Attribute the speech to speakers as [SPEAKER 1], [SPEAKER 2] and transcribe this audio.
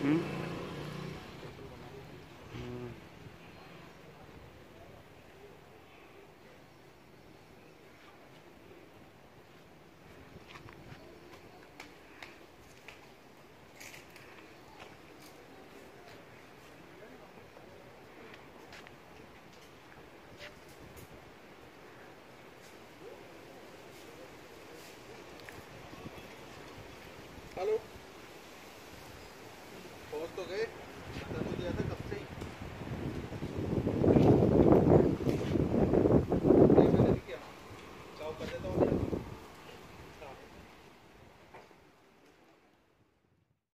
[SPEAKER 1] Hello. तो गए तरबूज लिया था कब